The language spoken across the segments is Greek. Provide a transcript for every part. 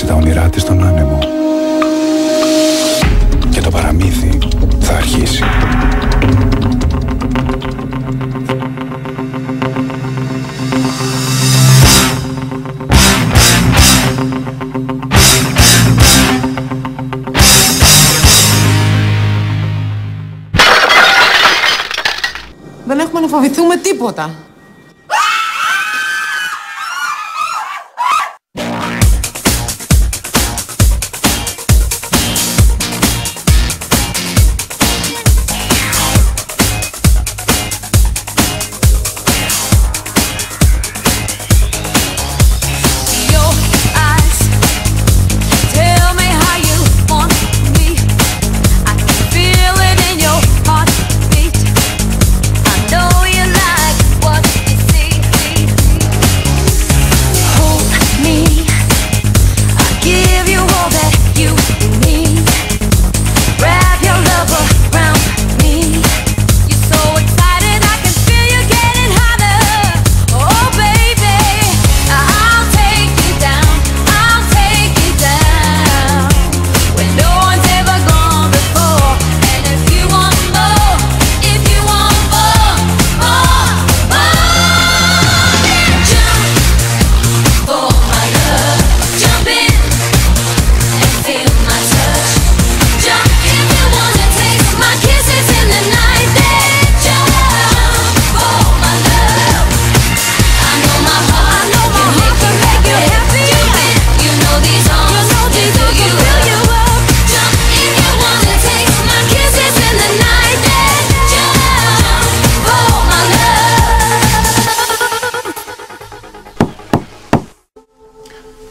πετάξει τα όνειρά στον άνεμο και το παραμύθι θα αρχίσει. Δεν έχουμε να φοβηθούμε τίποτα.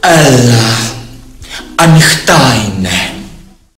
Элла Анихтай.